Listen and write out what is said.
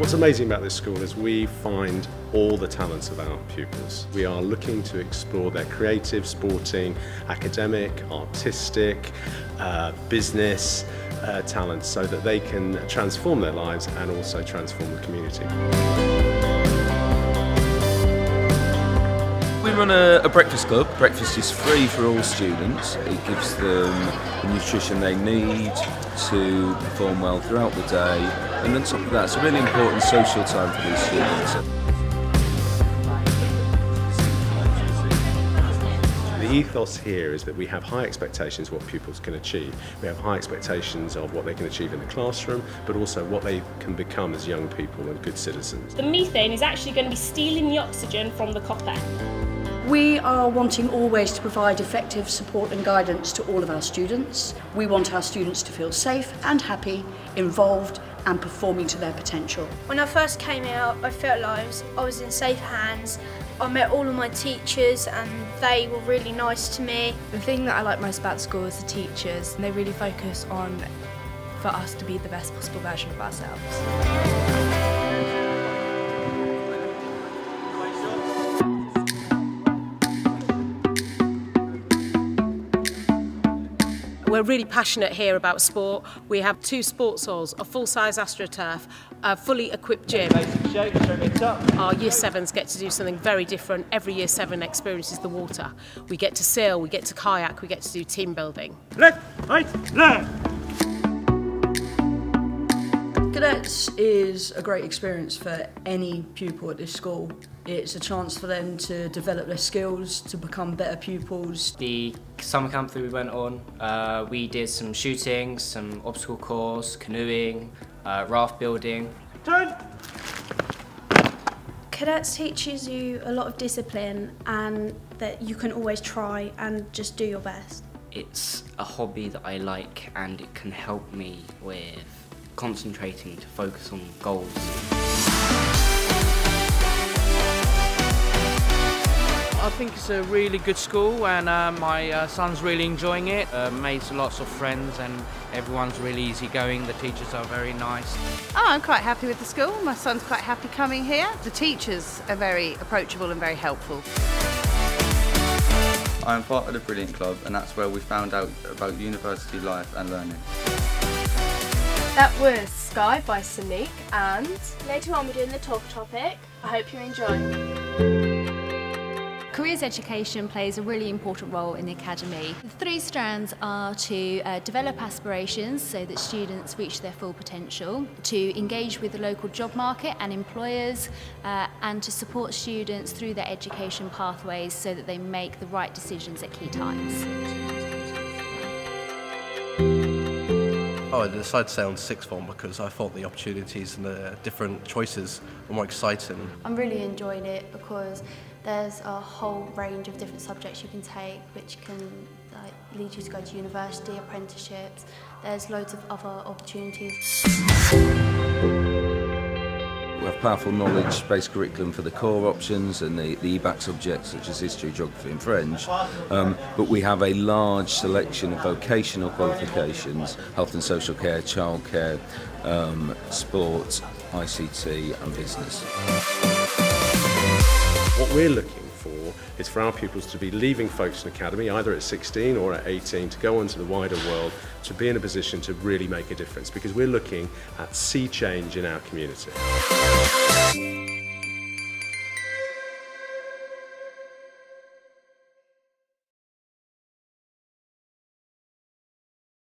What's amazing about this school is we find all the talents of our pupils. We are looking to explore their creative, sporting, academic, artistic, uh, business uh, talents so that they can transform their lives and also transform the community. We run a, a, breakfast club. Breakfast is free for all students. It gives them the nutrition they need to perform well throughout the day. And on top of that, it's a really important social time for these students. The ethos here is that we have high expectations of what pupils can achieve. We have high expectations of what they can achieve in the classroom, but also what they can become as young people and good citizens. The methane is actually going to be stealing the oxygen from the copper. We are wanting always to provide effective support and guidance to all of our students. We want our students to feel safe and happy, involved and performing to their potential. When I first came out, I felt like I was, I was in safe hands. I met all of my teachers and they were really nice to me. The thing that I like most about school is the teachers and they really focus on for us to be the best possible version of ourselves. We're really passionate here about sport. We have two sports halls, a full-size AstroTurf, a fully equipped gym. Our year sevens get to do something very different. Every year seven experiences the water. We get to sail, we get to kayak, we get to do team building. Left, right, left. Cadets is a great experience for any pupil at this school. It's a chance for them to develop their skills, to become better pupils. The summer camp that we went on, uh, we did some shooting, some obstacle course, canoeing, uh, raft building. Turn! Cadets teaches you a lot of discipline and that you can always try and just do your best. It's a hobby that I like and it can help me with concentrating to focus on goals. I think it's a really good school and uh, my uh, son's really enjoying it. Uh, made lots of friends and everyone's really easygoing. The teachers are very nice. Oh, I'm quite happy with the school. My son's quite happy coming here. The teachers are very approachable and very helpful. I'm part of the Brilliant Club and that's where we found out about university life and learning. That was Sky by Sonique and later on we're doing the talk topic. I hope you enjoy. Careers education plays a really important role in the Academy. The three strands are to uh, develop aspirations so that students reach their full potential, to engage with the local job market and employers, uh, and to support students through their education pathways so that they make the right decisions at key times. Oh, I decided to stay on sixth form because I thought the opportunities and the different choices were more exciting. I'm really enjoying it because there's a whole range of different subjects you can take which can like, lead you to go to university, apprenticeships. There's loads of other opportunities. Powerful knowledge-based curriculum for the core options and the, the EBacc subjects such as history, geography and French, um, but we have a large selection of vocational qualifications, health and social care, childcare, um, sport, ICT and business. What we're looking is for our pupils to be leaving Folkestone Academy either at 16 or at 18 to go on to the wider world to be in a position to really make a difference because we're looking at sea change in our community.